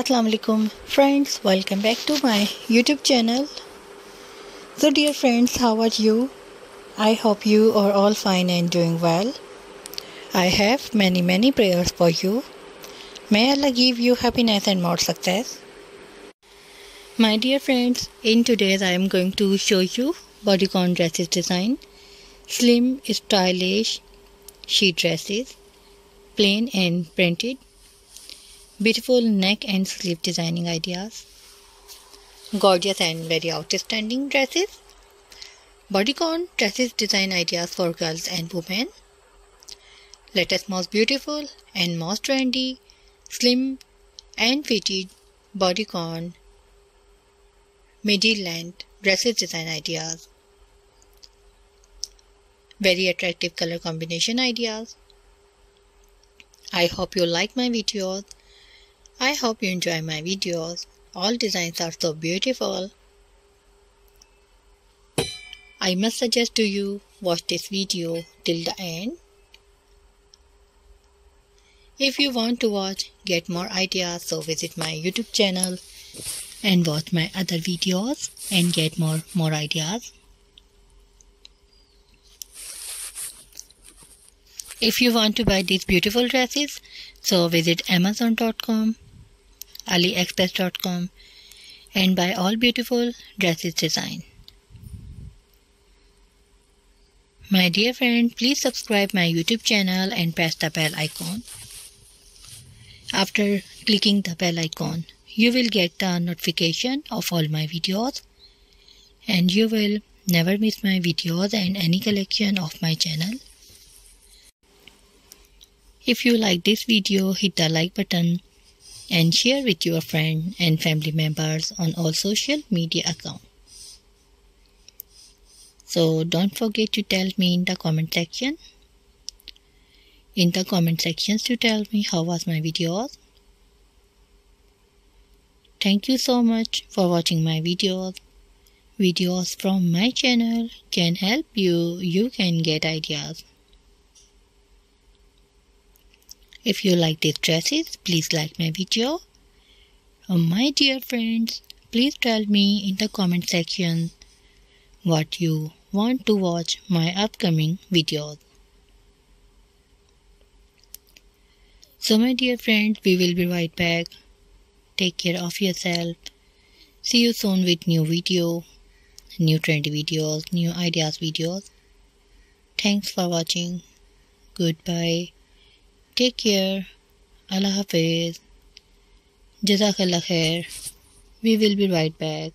Assalamu alaikum friends. Welcome back to my youtube channel. So dear friends how are you? I hope you are all fine and doing well. I have many many prayers for you. May Allah give you happiness and more success. My dear friends in today's I am going to show you bodycon dresses design. Slim stylish sheath dresses plain and printed Beautiful neck and sleeve designing ideas. Gorgeous and very outstanding dresses. Bodycon dresses design ideas for girls and women. Latest most beautiful and most trendy, slim and fitted bodycon midi length dresses design ideas. Very attractive color combination ideas. I hope you like my videos I hope you enjoy my videos. All designs are so beautiful. I must suggest to you watch this video till the end. If you want to watch, get more ideas, so visit my YouTube channel and watch my other videos and get more more ideas. If you want to buy these beautiful dresses, so visit amazon.com aliexpress.com and buy all beautiful dresses design. My dear friend, please subscribe my YouTube channel and press the bell icon. After clicking the bell icon, you will get the notification of all my videos and you will never miss my videos and any collection of my channel. If you like this video, hit the like button and share with your friends and family members on all social media accounts. So don't forget to tell me in the comment section. In the comment sections to tell me how was my videos. Thank you so much for watching my videos. Videos from my channel can help you. You can get ideas. If you like these dresses, please like my video. Uh, my dear friends, please tell me in the comment section what you want to watch my upcoming videos. So my dear friends, we will be right back. Take care of yourself. See you soon with new video, new trendy videos, new ideas videos. Thanks for watching. Goodbye. Take care. Allah Hafiz. Jazakallah khair. We will be right back.